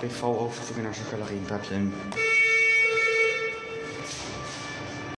BV-Aufzug in der Schokolarie in Datteln.